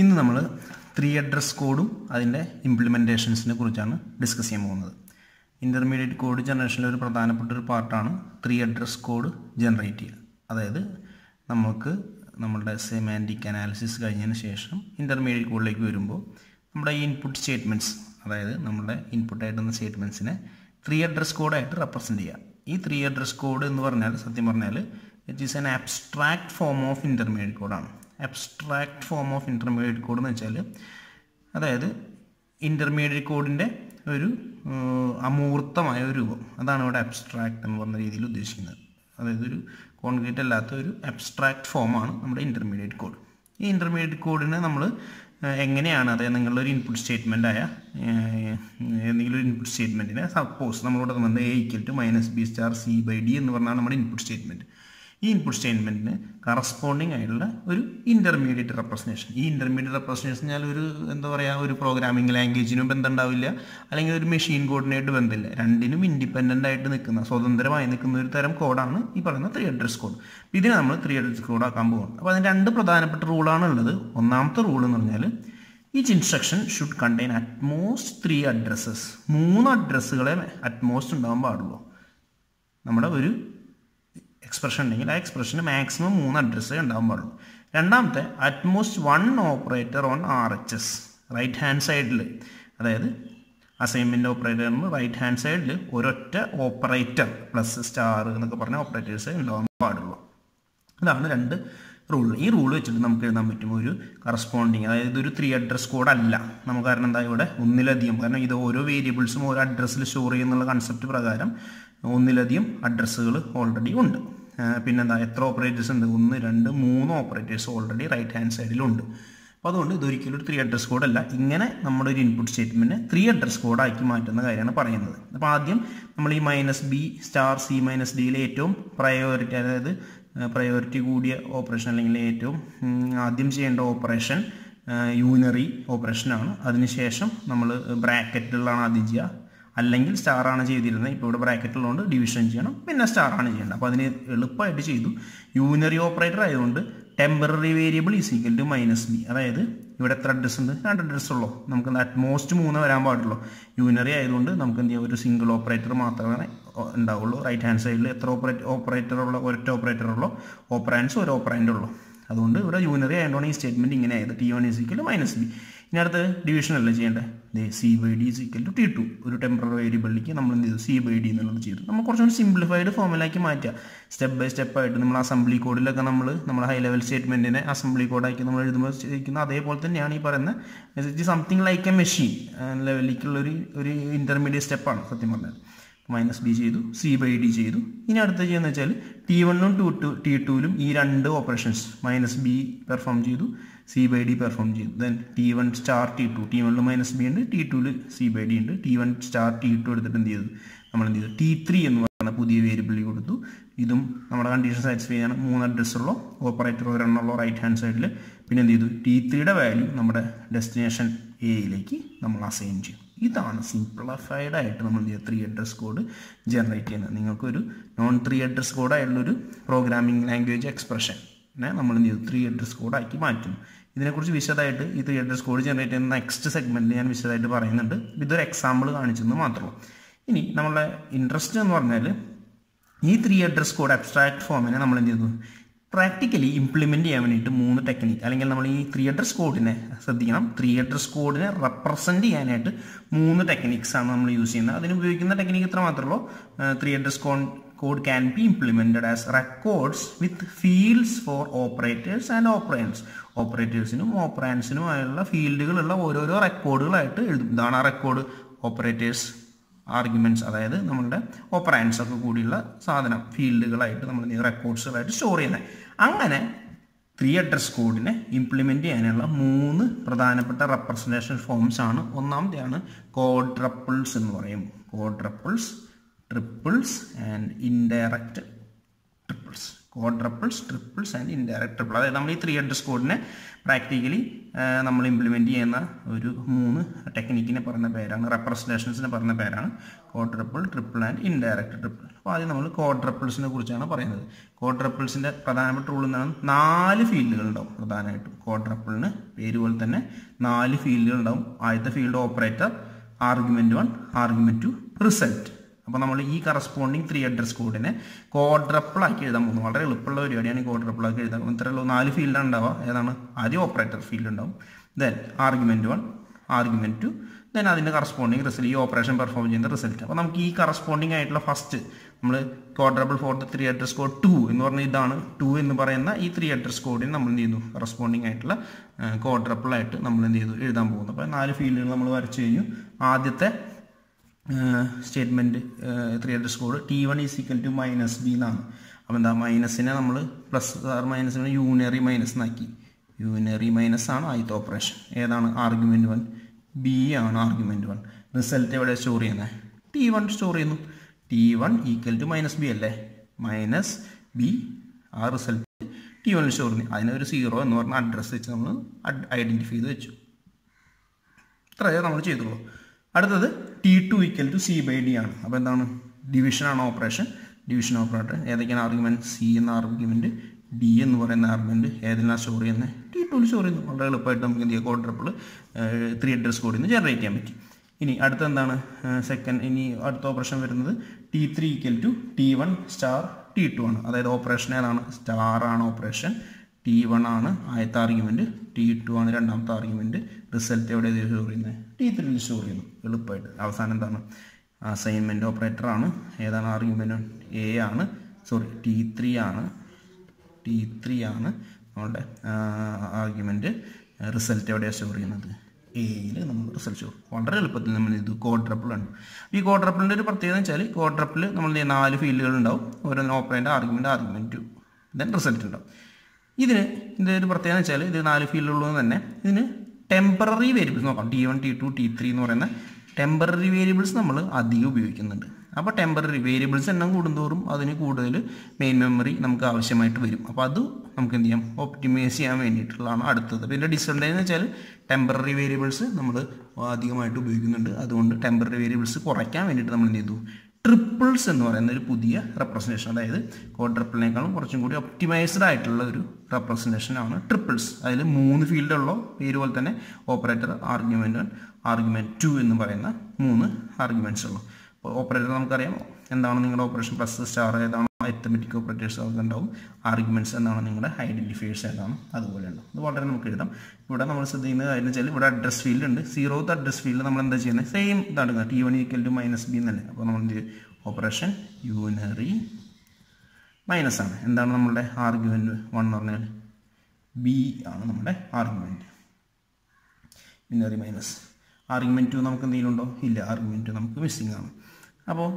ഇന്ന് നമ്മൾ three address കോഡും അതിന്റെ ഇംപ്ലിമെന്റേഷൻസിനെ കുറിച്ചാണ് ഡിസ്കസ് ചെയ്യാൻ പോകുന്നത്. ഇന്റർമീഡിയറ്റ് കോഡ് ജനറേഷനിലെ ഒരു പ്രധാനപ്പെട്ട ഒരു പാർട്ടാണ് ത്രീ അഡ്രസ് കോഡ് ജനറേറ്റ് ചെയ്യുക. അതായത് നമുക്ക് നമ്മളുടെ സെമാന്റിക് അനാലിസിസ് കഴിഞ്ഞതിന് ശേഷം ഇന്റർമീഡിയറ്റ് കോഡിലേക്ക് വരുമ്പോൾ നമ്മുടെ ഈ ഇൻപുട്ട് സ്റ്റേറ്റ്മെന്റ്സ് അതായത് നമ്മുടെ ഇൻപുട്ടായിട്ടുള്ള സ്റ്റേറ്റ്മെന്റ്സിനെ ത്രീ അഡ്രസ് കോഡായിട്ട് റെപ്രസെന്റ് ചെയ്യുക. ഈ ത്രീ അഡ്രസ് കോഡ് എന്ന് പറഞ്ഞാൽ സത്യം പറഞ്ഞാൽ it is an abstract form of intermediate കോഡാണ് abstract form of intermediate code എന്ന് വെച്ചാൽ അതായത് ഇന്റർമീഡിയറ്റ് കോഡിന്റെ ഒരു അമൂർത്തമായ ഒരു രൂപം. അതാണ് ഇവിടെ അബ്സ്ട്രാക്ട് എന്ന് പറഞ്ഞ രീതിയിൽ ഉദ്ദേശിക്കുന്നത്. അതായത് ഒരു കോൺക്രീറ്റ് അല്ലാത്ത ഒരു അബ്സ്ട്രാക്ട് ഫോമാണ് നമ്മുടെ ഇന്റർമീഡിയറ്റ് കോഡ് ഈ ഇന്റർമീഡിയറ്റ് കോഡിനെ നമ്മൾ എങ്ങനെയാണ് അതായത് നിങ്ങളുടെ ഒരു ഇൻപുട്ട് സ്റ്റേറ്റ്മെന്റ് ആയ എന്തെങ്കിലും ഒരു ഇൻപുട്ട് സ്റ്റേറ്റ്മെന്റിനെ സപ്പോസ് നമ്മളോട് തന്നെ A equal to minus B star C by D എന്ന് പറഞ്ഞാൽ നമ്മുടെ ഇൻപുട്ട് സ്റ്റേറ്റ്മെന്റ് ഈ ഇൻപുട്ട് സ്റ്റേറ്റ്മെന്റിന് കറസ്പോണ്ടിങ് ആയിട്ടുള്ള ഒരു ഇന്റർമീഡിയറ്റ് റെപ്രസെന്റേഷൻ ഈ ഇന്റർമീഡിയറ്റ് റെപ്രസെന്റേഷൻ എന്നാൽ ഒരു എന്താ പറയുക ഒരു പ്രോഗ്രാമിംഗ് ലാംഗ്വേജിനും ബന്ധം ഉണ്ടാവില്ല അല്ലെങ്കിൽ ഒരു മെഷീൻ കോഡിനായിട്ട് ബന്ധമില്ല. രണ്ടിനും ഇൻഡിപെൻഡന്റ് ആയിട്ട് നിൽക്കുന്ന സ്വതന്ത്രമായി നിൽക്കുന്ന ഒരു തരം കോഡാണ് ഈ പറയുന്ന ത്രീ അഡ്രസ് കോഡ് ഇതിനെ നമ്മൾ ത്രീ അഡ്രസ് കോഡ് ആക്കാൻ പോകുന്നത് അപ്പോൾ അതിന് രണ്ട് പ്രധാനപ്പെട്ട റൂളാണ് ഉള്ളത്. ഒന്നാമത്തെ റൂൾ എന്ന് പറഞ്ഞാൽ each instruction should contain at most three addresses മൂന്ന് അഡ്രസ്സുകളെ അറ്റ്മോസ്റ്റ് ഉണ്ടാകാൻ പാടുള്ളൂ. നമ്മുടെ ഒരു എക്സ്പ്രഷൻ ഉണ്ടെങ്കിൽ ആ എക്സ്പ്രഷന് മാക്സിമം മൂന്ന് അഡ്രസ്സേ ഉണ്ടാകാൻ പാടുള്ളൂ. രണ്ടാമത്തെ at most one operator on R H S right hand സൈഡിൽ അതായത് അസൈൻമെന്റ് ഓപ്പറേറ്ററിന് റൈറ്റ് ഹാൻഡ് സൈഡിൽ ഒരൊറ്റ ഓപ്പറേറ്റർ പ്ലസ് സ്റ്റാർ എന്നൊക്കെ പറഞ്ഞ ഓപ്പറേറ്റേഴ്സ് ഉണ്ടാകാൻ പാടുള്ളൂ. അതാണ് രണ്ട് റൂൾ ഈ റൂൾ വെച്ചിട്ട് നമുക്ക് എഴുതാൻ പറ്റും ഒരു കറസ്പോണ്ടിങ് അതായത് ഇതൊരു ത്രീ അഡ്രസ് കോഡ് അല്ല. നമുക്ക് കാരണം എന്താ ഇവിടെ? ഒന്നിലധികം. കാരണം ഇത് ഓരോ വേരിയബിൾസും ഓരോ അഡ്രസ്സിൽ സ്റ്റോർ ചെയ്യുന്നുള്ള കൺസെപ്റ്റ് പ്രകാരം ഒന്നിലധികം അഡ്രസ്സുകൾ ഓൾറെഡി ഉണ്ട്. പിന്നെന്താ എത്ര ഓപ്പറേറ്റേഴ്സ് ഉണ്ട്? ഒന്ന് രണ്ട് മൂന്ന് ഓപ്പറേറ്റേഴ്സ് ഓൾറെഡി റൈറ്റ് ഹാൻഡ് സൈഡിലുണ്ട് അപ്പോൾ അതുകൊണ്ട് ഇതൊരിക്കലും ഒരു ത്രീ അഡ്രസ് കോഡ് അല്ല. ഇങ്ങനെ നമ്മുടെ ഒരു ഇൻപുട്ട് സ്റ്റേറ്റ്മെന്റ് ത്രീ അഡ്രസ് കോഡാക്കി മാറ്റുന്ന കാര്യമാണ് പറയുന്നത്. അപ്പോൾ ആദ്യം നമ്മൾ ഈ minus B star C minus ഡിയിലെ ഏറ്റവും പ്രയോറിറ്റി അതായത് പ്രയോറിറ്റി കൂടിയ ഓപ്പറേഷൻ അല്ലെങ്കിൽ ഏറ്റവും ആദ്യം ചെയ്യേണ്ട ഓപ്പറേഷൻ യൂനറി ഓപ്പറേഷനാണ് അതിനുശേഷം നമ്മൾ ബ്രാക്കറ്റിലാണ് ആദ്യം ചെയ്യുക. അല്ലെങ്കിൽ സ്റ്റാറാണ് ചെയ്തിരുന്നത്. ഇപ്പോൾ ഇവിടെ ബ്രാക്കറ്റിലുള്ളതുകൊണ്ട് ഡിവിഷൻ ചെയ്യണം. പിന്നെ സ്റ്റാറാണ് ചെയ്യേണ്ടത്. അപ്പോൾ അതിന് എളുപ്പമായിട്ട് ചെയ്തു. യൂനറി ഓപ്പറേറ്റർ ആയതുകൊണ്ട് temporary variable is equal to minus B അതായത് ഇവിടെ എത്ര അഡ്രസ് ഉണ്ട്? രണ്ട് അഡ്രസ് ഉള്ളൂ. നമുക്ക് അറ്റ്മോസ്റ്റ് മൂന്ന് വരാൻ പാടുള്ളൂ. യൂനറി ആയതുകൊണ്ട് നമുക്ക് എന്ത് ചെയ്യാം? ഒരു സിംഗിൾ ഓപ്പറേറ്റർ മാത്രമേ ഉണ്ടാവുള്ളൂ. റൈറ്റ് ഹാൻഡ് സൈഡിൽ എത്ര ഓപ്പറേറ്റ് ഓപ്പറേറ്റർ ഉള്ള ഒരൊറ്റ ഓപ്പറേറ്റർ ഉള്ളൂ. ഓപ്പറാൻസ് ഒരു ഓപ്പറാൻഡ് ഉള്ളൂ. അതുകൊണ്ട് ഇവിടെ യൂനറി ആയതുകൊണ്ടാണ് ഈ സ്റ്റേറ്റ്മെന്റ് ഇങ്ങനെ ആയത്. T one is equal minus B ഇനി അടുത്ത് ഡിവിഷൻ അല്ലേ ചെയ്യേണ്ടത് C by D is equal to T two ഒരു ടെമ്പററി വേരിയബിളിലേക്ക് നമ്മൾ എന്ത് ചെയ്തു? സി ബൈ ഡി എന്നുള്ളത് ചെയ്തു. നമ്മൾ കുറച്ചുകൂടി സിംപ്ലിഫൈഡ് ഫോമിലാക്കി മാറ്റുക സ്റ്റെപ്പ് ബൈ സ്റ്റെപ്പ് ആയിട്ട് നമ്മൾ അസംബ്ലി കോഡിലൊക്കെ നമ്മൾ നമ്മുടെ ഹൈ ലെവൽ സ്റ്റേറ്റ്മെന്റിനെ അസംബ്ലി കോഡാക്കി നമ്മൾ എഴുതുമ്പോൾ ചെയ്യുന്ന അതേപോലെ തന്നെയാണ് ഈ പറയുന്ന സംതിങ് ലൈക്ക് എ മെഷീൻ ലെവലിലേക്കുള്ള ഒരു ഒരു ഇന്റർമീഡിയറ്റ് സ്റ്റെപ്പാണ് സത്യം പറഞ്ഞാൽ. മൈനസ് ബി ചെയ്തു സി ബൈ ഡി ചെയ്തു. ഇനി അടുത്ത ചെയ്യുന്നത് വെച്ചാൽ ടി വണ്ണും ടു ടു ടി ടുവിലും ഈ രണ്ട് ഓപ്പറേഷൻസ് മൈനസ് ബി പെർഫോം ചെയ്തു. സി ബൈ ഡി പെർഫോം ചെയ്തു then T one star T two T വണ്ണിൽ മൈനസ് ബി ഉണ്ട് ടി ടുവിൽ സി ബൈ ഡി ഉണ്ട്. T one star T two എടുത്തിട്ട് എന്ത് ചെയ്തു? നമ്മൾ എന്ത് ചെയ്തു? ടി ത്രീ എന്ന് പറയുന്ന പുതിയ വേരിയബിളിൽ കൊടുത്തു. ഇതും നമ്മുടെ കണ്ടീഷൻ സാറ്റിസ്ഫൈ ചെയ്യാണ് മൂന്ന് അഡ്രസ്സുള്ളോ ഓപ്പറേറ്റർ ഒരെണ്ണമുള്ള റൈറ്റ് ഹാൻഡ് സൈഡിൽ പിന്നെ എന്ത് ചെയ്തു? ടി ത്രീയുടെ വാല്യൂ നമ്മുടെ ഡെസ്റ്റിനേഷൻ എയിലേക്ക് നമ്മൾ അസൈൻ ചെയ്യും. ഇതാണ് സിംപ്ലിഫൈഡ് ആയിട്ട് നമ്മൾ എന്ത് ചെയ്യുക ത്രീ അഡ്രസ് കോഡ് ജനറേറ്റ് ചെയ്യുന്നത്. നിങ്ങൾക്കൊരു നോൺ ത്രീ അഡ്രസ് കോഡായിട്ടുള്ളൊരു പ്രോഗ്രാമിംഗ് ലാംഗ്വേജ് എക്സ്പ്രഷൻ നമ്മൾ ത്രീ അഡ്രസ് കോഡാക്കി മാറ്റുന്നു ഇതിനെക്കുറിച്ച് വിശദമായിട്ട് ഈ ത്രീ അഡ്രസ് കോഡ് ജനറേറ്റ് ചെയ്യുന്ന നെക്സ്റ്റ് സെഗ്മെന്റിൽ ഞാൻ വിശദമായിട്ട് പറയുന്നുണ്ട്. ഇതൊരു എക്സാമ്പിൾ കാണിച്ചെന്ന് മാത്രമേ ഇനി നമ്മളെ ഇൻട്രസ്റ്റ് എന്ന് പറഞ്ഞാൽ ഈ ത്രീ അഡ്രസ് കോഡ് അബ്സ്ട്രാക്ട് ഫോമിനെ നമ്മൾ എന്ത് ചെയ്തു പ്രാക്ടിക്കലി ഇംപ്ലിമെന്റ് ചെയ്യാൻ വേണ്ടിയിട്ട് മൂന്ന് ടെക്നിക്ക് അല്ലെങ്കിൽ നമ്മൾ ഈ ത്രീ അഡ്രസ് കോഡിനെ ശ്രദ്ധിക്കണം. ത്രീ അഡ്രസ് കോഡിനെ റെപ്രസെന്റ് ചെയ്യാനായിട്ട് മൂന്ന് ടെക്നിക്സാണ് നമ്മൾ യൂസ് ചെയ്യുന്നത്. അതിന് ഉപയോഗിക്കുന്ന ടെക്നിക്ക് ഇത്ര മാത്രമേ ഉള്ളൂ. Three address con code can be implemented as records with fields for operators and operands ഓപ്പറേറ്റേഴ്സിനും ഓപ്പറാൻസിനുമായുള്ള ഫീൽഡുകളുള്ള ഓരോരോ റെക്കോർഡുകളായിട്ട് എഴുതും. ഇതാണ് ആ റെക്കോർഡ് ഓപ്പറേറ്റേഴ്സ് ആർഗ്യുമെന്റ്സ് അതായത് നമ്മളുടെ ഓപ്പറാൻസ് ഒക്കെ കൂടിയുള്ള സാധനം ഫീൽഡുകളായിട്ട് നമ്മൾ റെക്കോർഡ്സുകളായിട്ട് സ്റ്റോർ ചെയ്യുന്നത് അങ്ങനെ ത്രീ അഡ്രസ് കോഡിനെ ഇംപ്ലിമെന്റ് ചെയ്യാനുള്ള മൂന്ന് പ്രധാനപ്പെട്ട റെപ്രസെന്റേഷൻ ഫോംസ് ആണ്. ഒന്നാമത്തെയാണ് കോഡ്രപ്പിൾസ് എന്ന് പറയും quadruples triples and indirect triples quadruples triples and indirect triple അതായത് നമ്മൾ ഈ ത്രീ അഡ്രസ് കോഡിനെ പ്രാക്ടിക്കലി നമ്മൾ ഇംപ്ലിമെന്റ് ചെയ്യുന്ന ഒരു മൂന്ന് ടെക്നിക്കിനെ പറഞ്ഞ പേരാണ് റെപ്രസെന്റേഷൻസിനെ പറഞ്ഞ പേരാണ് quadruple triple and indirect triple അപ്പോൾ ആദ്യം നമ്മൾ ക്വാഡ്രപ്പിൾസിനെ കുറിച്ചാണ് പറയുന്നത്. ക്വാഡ്രപ്പിൾസിന്റെ പ്രധാനപ്പെട്ട റൂൾ എന്താണ്? നാല് ഫീൽഡുകൾ ഉണ്ടാവും പ്രധാനമായിട്ടും. ക്വാഡ്രപ്പിളിന് പേര് പോലെ തന്നെ നാല് ഫീൽഡുകൾ ഉണ്ടാവും. ആദ്യത്തെ field operator argument one argument two result അപ്പോൾ നമ്മൾ ഈ കറസ്പോണ്ടിങ് ത്രീ അഡ്രസ് കോഡിനെ കോഡ്രപ്പിൾ ആക്കി എഴുതാൻ പോകുന്നു. വളരെ എളുപ്പമുള്ള പരിപാടിയാണ് ആക്കി എഴുതാൻ ഇത്രയുള്ള നാല് ഫീൽഡാണ് ഉണ്ടാവുക. ഏതാണ്? ആദ്യം ഓപ്പറേറ്റർ ഫീൽഡ് ഉണ്ടാവും. Then argument one argument two then അതിന്റെ കറസ്പോണ്ടിങ് റിസൾട്ട് ഈ ഓപ്പറേഷൻ പെർഫോം ചെയ്യുന്ന റിസൾട്ട് അപ്പോൾ നമുക്ക് ഈ കറസ്പോണ്ടിങ് ആയിട്ടുള്ള ഫസ്റ്റ് നമ്മൾ quadruple for the three address code two എന്ന് പറഞ്ഞ ഇതാണ്. ടു എന്ന് പറയുന്ന ഈ ത്രീ അഡ്രസ് കോഡിന് നമ്മൾ എന്ത് ചെയ്യുന്നു? കറസ്പോണ്ടിങ് ആയിട്ടുള്ള കോഡ്രപ്പിൾ ആയിട്ട് നമ്മൾ എന്ത് ചെയ്തു? എഴുതാൻ പോകുന്നു. അപ്പോൾ നാല് ഫീൽഡുകൾ നമ്മൾ വരച്ചു കഴിഞ്ഞു. ആദ്യത്തെ statement three address code T one is equal to minus B എന്നാണ്. അപ്പോൾ എന്താ മൈനസിനെ നമ്മൾ പ്ലസ് ആർ മൈനസിനെ യൂണറി മൈനസ് എന്നാക്കി. യൂണറി മൈനസ് ആണ് ആദ്യത്തെ ഓപ്പറേഷൻ ഏതാണ്? ആർഗ്യുമെന്റ് വൺ ബി ആണ് ആർഗ്യുമെന്റ് വൺ റിസൾട്ട് എവിടെ സ്റ്റോർ ചെയ്യുന്നത് ടി വൺ സ്റ്റോർ ചെയ്യുന്നു. T one equal to minus B അല്ലേ? മൈനസ് ബി ആ റിസൾട്ട് ടി വൺ സ്റ്റോർ ചെയ്യുന്നു. അതിനൊരു സീറോ എന്ന് പറഞ്ഞ അഡ്രസ്സ് വെച്ച് നമ്മൾ ഐഡന്റിഫൈ ചെയ്ത് വെച്ചു. ഇത്രയേ നമ്മൾ ചെയ്തുള്ളൂ. അടുത്തത് T two equal to C by D ആണ്. അപ്പോൾ എന്താണ്? ഡിവിഷനാണ് ഓപ്പറേഷൻ ഡിവിഷൻ ഓപ്പറേറ്റർ ഏതൊക്കെയാണ് ആർഗ്യുമെന്റ് സി എന്ന ആർഗ്യുമെന്റ് ഡി എന്ന് പറയുന്ന ആർഗ്യുമെന്റ് ഏതെല്ലാം സ്റ്റോർ ചെയ്യുന്നത് ടി ടുവിൽ സ്റ്റോർ ചെയ്യുന്നു വളരെ എളുപ്പമായിട്ട് നമുക്ക് എന്ത് ചെയ്യാം? കോഡ് ട്രിപ്പിൾ ത്രീ അഡ്രസ് കോഡിൽ നിന്ന് ജനറേറ്റ് ചെയ്യാൻ പറ്റും. ഇനി അടുത്ത എന്താണ്? സെക്കൻഡ് ഇനി അടുത്ത ഓപ്പറേഷൻ വരുന്നത് T three equal to T one star T two ആണ്. അതായത് ഓപ്പറേഷൻ ഏതാണ്? സ്റ്റാർ ആണ് ഓപ്പറേഷൻ ടി വൺ ആണ്. ആദ്യത്തെ ആർഗ്യുമെന്റ് ടി ടു ആണ്. രണ്ടാമത്തെ ആർഗ്യുമെന്റ് റിസൾട്ട് എവിടെ സ്റ്റോർ ചെയ്യുന്നത് ടി ത്രീയിൽ സ്റ്റോർ ചെയ്യുന്നു എളുപ്പമായിട്ട്. അവസാനം എന്താണ്? അസൈൻമെന്റ് ഓപ്പറേറ്റർ ആണ്. ഏതാണ് ആർഗ്യുമെന്റ് എ ആണ്. സോറി ടി ത്രീ ആണ്. ടി ത്രീ ആണ് നമ്മളുടെ ആർഗ്യുമെന്റ് റിസൾട്ട് എവിടെയാണ് സ്റ്റോർ ചെയ്യുന്നത്? എയിൽ നമ്മൾ റിസൾട്ട് സ്റ്റോർ വളരെ എളുപ്പത്തിൽ നമ്മൾ ഇത് കോഡ്രപ്പിൾ ആണ് ഈ കോഡ്രപ്പിളിന്റെ ഒരു പ്രത്യേകത വെച്ചാൽ കോഡ്രപ്പിൾ നമ്മൾ നാല് ഫീൽഡുകൾ ഉണ്ടാവും. ഓരോന്നും ഓപ്പറേന്റെ ആർഗ്യുമെന്റ് ആർഗ്യുമെന്റ് ദെൻ റിസൾട്ട് ഉണ്ടാവും. ഇതിന് ഇതിന്റെ ഒരു പ്രത്യേകത വെച്ചാൽ ഇത് നാല് ഫീൽഡുള്ളത് തന്നെ. ഇതിന് ടെമ്പററി വേരിയബിൾസ് നോക്കാം. T one T two T three എന്ന് പറയുന്ന ടെമ്പററി വേരിയബിൾസ് നമ്മൾ അധികം ഉപയോഗിക്കുന്നുണ്ട്. അപ്പോൾ ടെമ്പററി വേരിയബിൾസ് എണ്ണം കൂടുന്തോറും അതിന് കൂടുതൽ മെയിൻ മെമ്മറി നമുക്ക് ആവശ്യമായിട്ട് വരും. അപ്പോൾ അത് നമുക്ക് എന്ത് ചെയ്യാം? ഒപ്റ്റിമൈസ് ചെയ്യാൻ വേണ്ടിയിട്ടുള്ളതാണ് അടുത്തത്. പിന്നെ ഡിസഡ്വാന്റേജ് എന്ന് വെച്ചാൽ ടെമ്പററി വേരിയബിൾസ് നമ്മൾ അധികമായിട്ട് ഉപയോഗിക്കുന്നുണ്ട്. അതുകൊണ്ട് ടെമ്പററി വേരിയബിൾസ് കുറയ്ക്കാൻ വേണ്ടിയിട്ട് നമ്മൾ എന്ത് ചെയ്തു? ട്രിപ്പിൾസ് എന്ന് പറയുന്ന ഒരു പുതിയ റെപ്രസെന്റേഷൻ അതായത് കോഡ് ട്രിപ്പിളിനേക്കാളും കുറച്ചും കൂടി ഒപ്റ്റിമൈസ്ഡ് ആയിട്ടുള്ള ഒരു റെപ്രസെന്റേഷൻ ആണ് ട്രിപ്പിൾസ് അതിൽ മൂന്ന് ഫീൽഡുള്ള പേര് പോലെ തന്നെ operator argument one argument two എന്ന് പറയുന്ന മൂന്ന് ആർഗ്യുമെന്റ്സ് ഉള്ളു. അപ്പോൾ ഓപ്പറേറ്റർ നമുക്കറിയാം എന്താണ് നിങ്ങളുടെ ഓപ്പറേഷൻ പ്ലസ് സ്റ്റാർ ഏതാണ് അരിത്തമെറ്റിക് ഓപ്പറേറ്റേഴ്സ് അതൊക്കെ ഉണ്ടാവും. ആർഗ്യുമെന്റ്സ് എന്നാണ് നിങ്ങളുടെ ഐഡന്റിഫയേഴ്സ് ഏതാണ് അതുപോലെ ഉണ്ടാവും അത് വളരെ നമുക്ക് എഴുതാം. ഇവിടെ നമ്മൾ ശ്രദ്ധിക്കുന്ന കാര്യം വെച്ചാൽ ഇവിടെ അഡ്രസ് ഫീൽഡ് ഉണ്ട്. സീറോത്ത് അഡ്രസ് ഫീൽഡ് നമ്മൾ എന്താ ചെയ്യുന്നത് സെയിം ഇതാണ് T one equal to minus B എന്നല്ലേ? അപ്പോൾ നമ്മൾ എന്ത് ഓപ്പറേഷൻ യൂനറി മൈനസ് ആണ് എന്താണ് നമ്മളുടെ ആർഗ്യുമെന്റ് വൺ എന്ന് പറഞ്ഞാൽ ബി ആണ് നമ്മുടെ argument unary minus. Argument two നമുക്ക് എന്തെങ്കിലും ഉണ്ടോ ഇല്ല ആർഗ്യുമെന്റ് നമുക്ക് മിസ്സിംഗ് ആണ്. അപ്പോൾ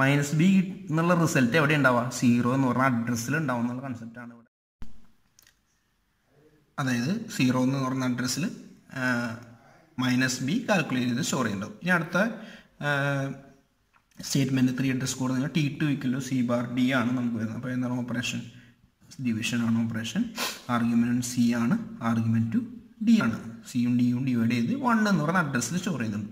മൈനസ് ബി എന്നുള്ള റിസൾട്ട് എവിടെ ഉണ്ടാവുക? സീറോ എന്ന് പറഞ്ഞ അഡ്രസ്സിൽ ഉണ്ടാവും എന്നുള്ള കൺസെപ്റ്റാണ് ഇവിടെ. അതായത് സീറോ എന്ന് പറഞ്ഞ അഡ്രസ്സിൽ മൈനസ് ബി കാൽക്കുലേറ്റ് ചെയ്ത് സ്റ്റോർ ചെയ്യേണ്ടത്. ഇനി അടുത്ത സ്റ്റേറ്റ്മെന്റ് ത്രീ അഡ്രസ് കോഡ് നിങ്ങൾ T two ഇക്കലോ C bar D ആണ് നമുക്ക് വരുന്നത്. അപ്പോൾ എന്താണ് ഓപ്പറേഷൻ ഡിവിഷൻ ആണ് ഓപ്പറേഷൻ ആർഗ്യുമെന്റ് സി ആണ്. ആർഗ്യുമെന്റ് ടു ഡി ആണ്. സിയും ഡിയും ഡിവൈഡ് ചെയ്ത് വൺ എന്ന് പറഞ്ഞ അഡ്രസ്സിൽ സ്റ്റോർ ചെയ്തിട്ടുണ്ട്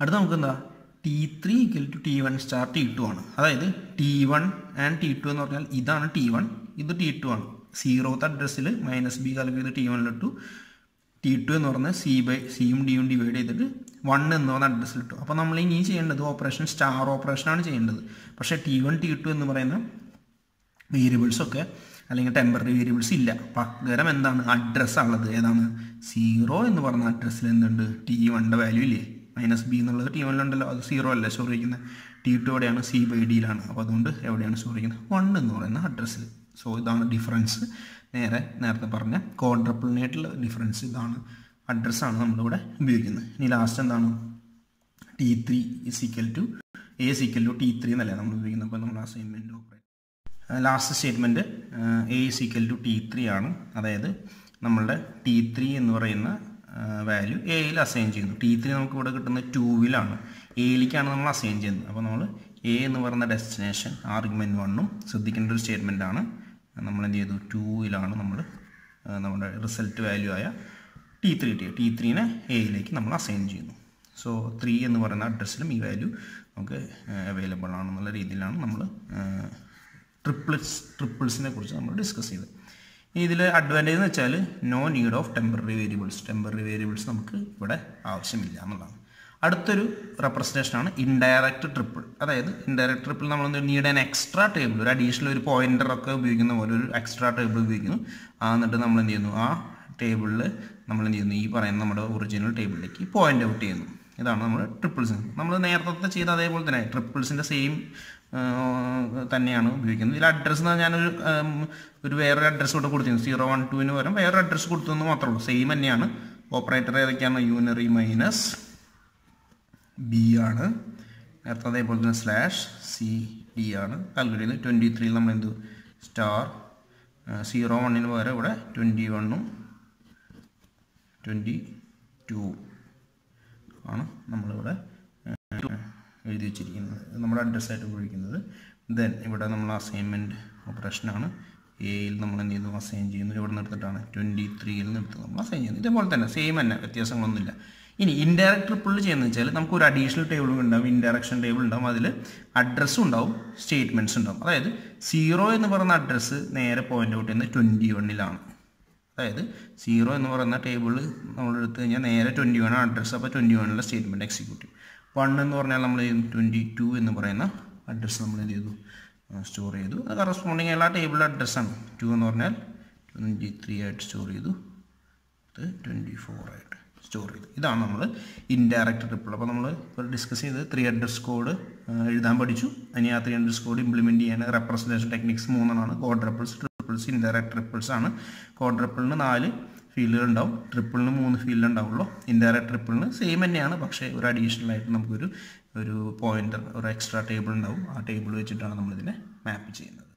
അടുത്ത നമുക്ക് എന്താ? T three equal to T one star T two ആണ്. അതായത് T one and T two എന്ന് പറഞ്ഞാൽ ഇതാണ് ടി വൺ ഇത് ടി ടു ആണ്. സീറോത്ത് അഡ്രസ്സിൽ മൈനസ് ബി കാൽക്കുലേറ്റ് ചെയ്ത് ടി വണ്ണിലിട്ടു ടി ടു എന്ന് പറഞ്ഞാൽ സി ബൈ സിയും ഡിയും ഡിവൈഡ് ചെയ്തിട്ട് വൺ എന്ന് പറഞ്ഞ അഡ്രസ്സിൽ ഇട്ടു. അപ്പോൾ നമ്മൾ ഇനി ചെയ്യേണ്ടത് ഓപ്പറേഷൻ സ്റ്റാർ ഓപ്പറേഷനാണ് ചെയ്യേണ്ടത്. പക്ഷേ ടി വൺ ടി ടു എന്ന് പറയുന്ന വേരിയബിൾസൊക്കെ അല്ലെങ്കിൽ ടെമ്പററി വേരിയബിൾസ് ഇല്ല. പകരം എന്താണ്? അഡ്രസ്സാണുള്ളത് ഏതാണ്? സീറോ എന്ന് പറഞ്ഞ അഡ്രസ്സിൽ എന്തുണ്ട്? ടി വണ്ണിന്റെ വാല്യൂ ഇല്ലേ? മൈനസ് ബി എന്നുള്ളത് ടി വണ്ണിലുണ്ടല്ലോ അത് സീറോ അല്ല ചെയ്യുന്നത് ടി ടു എവിടെയാണ് സി ബൈ ഡിയിലാണ് അപ്പോൾ അതുകൊണ്ട് എവിടെയാണ് ചെയ്യുന്നത് വൺ എന്ന് പറയുന്ന അഡ്രസ്സിൽ സോ ഇതാണ് ഡിഫറൻസ് നേരെ നേരത്തെ പറഞ്ഞ കോൺട്രപ്പിളിനായിട്ടുള്ള ഡിഫറൻസ് ഇതാണ്. അഡ്രസ്സാണ് നമ്മളിവിടെ ഉപയോഗിക്കുന്നത്. ഇനി ലാസ്റ്റ് എന്താണ്? T three equal to A equal to T three എന്നല്ലേ നമ്മൾ ഉപയോഗിക്കുന്നത്? അപ്പോൾ നമ്മൾ assignment operate last statement A equal to T three ആണ്. അതായത് നമ്മളുടെ ടി ത്രീ എന്ന് പറയുന്ന വാല്യൂ എയിൽ അസൈൻ ചെയ്യുന്നു. ടി ത്രീ നമുക്ക് ഇവിടെ കിട്ടുന്ന ടൂവിലാണ് എയിലേക്കാണ് നമ്മൾ അസൈൻ ചെയ്യുന്നത്. അപ്പോൾ നമ്മൾ എ എന്ന് പറയുന്ന ഡെസ്റ്റിനേഷൻ ആർഗ്യുമെന്റ് വണ്ണും ശ്രദ്ധിക്കേണ്ട ഒരു സ്റ്റേറ്റ്മെന്റ് ആണ്. നമ്മൾ എന്ത് ചെയ്തു ടൂയിലാണ് നമ്മൾ നമ്മുടെ റിസൾട്ട് വാല്യൂ ആയ ടി ത്രീ ടി ടി ത്രീനെ എയിലേക്ക് നമ്മൾ അസൈൻ ചെയ്യുന്നു. സോ ത്രീ എന്ന് പറയുന്ന അഡ്രസ്സിലും ഈ വാല്യൂ നമുക്ക് അവൈലബിൾ ആണെന്നുള്ള രീതിയിലാണ് നമ്മൾ ട്രിപ്പിൾസ് ട്രിപ്പിൾസിനെ കുറിച്ച് നമ്മൾ ഡിസ്കസ് ചെയ്തത്. ഇതിൽ അഡ്വാന്റേജ് എന്ന് വെച്ചാൽ no need of temporary variables temporary variables നമുക്ക് ഇവിടെ ആവശ്യമില്ല എന്നുള്ളതാണ്. അടുത്തൊരു റെപ്രസെന്റേഷനാണ് ഇൻഡയറക്റ്റ് ട്രിപ്പിൾ അതായത് ഇൻഡയറക്റ്റ് ട്രിപ്പിൾ നമ്മൾ നീഡ് ആൻ എക്സ്ട്രാ ടേബിൾ ഒരു അഡീഷണൽ ഒരു പോയിന്റർ ഒക്കെ ഉപയോഗിക്കുന്ന പോലെ ഒരു എക്സ്ട്രാ ടേബിൾ ഉപയോഗിക്കുന്നു. എന്നിട്ട് നമ്മൾ എന്ത് ചെയ്യുന്നു? ആ ടേബിളിൽ നമ്മൾ എന്ത് ചെയ്യുന്നു? ഈ പറയുന്ന നമ്മുടെ ഒറിജിനൽ ടേബിളിലേക്ക് പോയിന്റ് ഔട്ട് ചെയ്യുന്നു. ഇതാണ് നമ്മൾ ട്രിപ്പിൾസ് നമ്മൾ നേരത്തെ ചെയ്ത അതേപോലെ തന്നെ ട്രിപ്പിൾസിന്റെ സെയിം തന്നെയാണ് ഉപയോഗിക്കുന്നത്. ഇതിൽ അഡ്രസ്സ് എന്ന് ഞാനൊരു ഒരു വേറൊരു അഡ്രസ്സ് കൂടെ കൊടുത്തിരുന്നു. സീറോ വൺ ടുവിന് പകരം വേറൊരു അഡ്രസ്സ് കൊടുത്തെന്ന് മാത്രമേ ഉള്ളൂ. സെയിം തന്നെയാണ്. ഓപ്പറേറ്റർ ഏതൊക്കെയാണ്? യൂണറി മൈനസ് ബി ആണ്. നേരത്തെ അതേപോലെ തന്നെ സ്ലാഷ് സി ഡി ആണ്. കാൽക്കുലേറ്റ് ചെയ്ത് ട്വന്റി ത്രീയിൽ നമ്മൾ എന്ത് സ്റ്റാർ സീറോ വണ്ണിന് പകരം ഇവിടെ ട്വന്റി വണ്ണും ട്വന്റി ടു ആണ് നമ്മളിവിടെ എഴുതി വെച്ചിരിക്കുന്നത്. നമ്മുടെ അഡ്രസ്സായിട്ട് ഉപയോഗിക്കുന്നത്. ദെൻ ഇവിടെ നമ്മൾ അസൈൻമെന്റ് ഓപ്പറേഷനാണ് എയിൽ നമ്മൾ എന്ത് ചെയ്യുന്നു? അസൈൻ ചെയ്യുന്നു. ഇവിടെ നിന്ന് എടുത്തിട്ടാണ്? ട്വന്റി ത്രീയിൽ എടുത്ത് നമ്മൾ അസൈൻ ചെയ്യുന്നത് ഇതേപോലെ തന്നെ സെയിം തന്നെ. വ്യത്യാസങ്ങളൊന്നുമില്ല. ഇനി ഇൻഡയറക്ട് ട്രിപ്പിൾ ചെയ്യുന്നത് വെച്ചാൽ നമുക്ക് ഒരു അഡീഷണൽ ടേബിൾ ഉണ്ടാവും ഇൻഡയറക്ഷൻ ടേബിൾ ഉണ്ടാവും അതിൽ അഡ്രസ്സും ഉണ്ടാവും സ്റ്റേറ്റ്മെന്റ്സ് ഉണ്ടാവും. അതായത് സീറോ എന്ന് പറയുന്ന അഡ്രസ്സ് നേരെ പോയിന്റ് ഔട്ട് ചെയ്യുന്നത് ട്വന്റി വണ്ണിലാണ് അതായത് സീറോ എന്ന് പറയുന്ന ടേബിൾ നമ്മൾ എടുത്തു കഴിഞ്ഞാൽ നേരെ ട്വന്റി വൺ അഡ്രസ്സ് അപ്പോൾ ട്വന്റി വണ്ണിലെ സ്റ്റേറ്റ്മെന്റ് എക്സിക്യൂട്ട് ചെയ്യും. വൺ എന്ന് പറഞ്ഞാൽ നമ്മൾ ട്വന്റി ടു എന്ന് പറയുന്ന അഡ്രസ്സ് നമ്മൾ എന്ത് ചെയ്തു? സ്റ്റോർ ചെയ്തു. അത് കറസ്പോണ്ടിങ് ആയുള്ള ടേബിൾ അഡ്രസ്സാണ് ടു എന്ന് പറഞ്ഞാൽ ട്വന്റി ത്രീ ആയിട്ട് സ്റ്റോർ ചെയ്തു. അത് ട്വന്റി ഫോർ ആയിട്ട്. സ്റ്റോർ ചെയ്തു. ഇതാണ് നമ്മൾ ഇൻഡയറക്റ്റ് ട്രിപ്പിൾ അപ്പോൾ നമ്മൾ ഇപ്പോൾ ഡിസ്കസ് ചെയ്ത് ത്രീ അഡ്രസ് കോഡ് എഴുതാൻ പഠിച്ചു. ഇനി ആ ത്രീ അഡ്രസ് കോഡ് ഇംപ്ലിമെന്റ് ചെയ്യാൻ റെപ്രസെന്റേഷൻ ടെക്നിക്സ് മൂന്നെണ്ണമാണ് quadruples triples indirect triples ആണ്. കോഡ് ട്രിപ്പിളിന് നാല് ഫീൽഡുകൾ ഉണ്ടാവും. ട്രിപ്പിളിന് മൂന്ന് ഫീൽഡ് ഉണ്ടാവുള്ളൂ. ഇൻഡയറക്റ്റ് ട്രിപ്പിളിന് സെയിം തന്നെയാണ്. പക്ഷേ ഒരു അഡീഷണൽ ആയിട്ട് നമുക്കൊരു ഒരു പോയിന്റർ ഒരു എക്സ്ട്രാ ടേബിൾ ഉണ്ടാവും. ആ ടേബിൾ വെച്ചിട്ടാണ് നമ്മളിതിനെ മാപ്പ് ചെയ്യുന്നത്.